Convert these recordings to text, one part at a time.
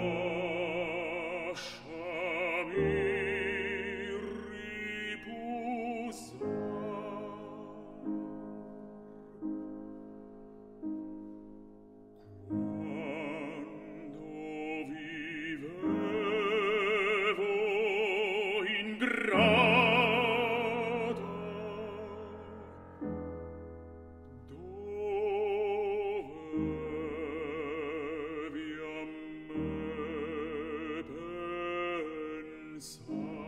Lord. Joshua.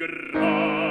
grata.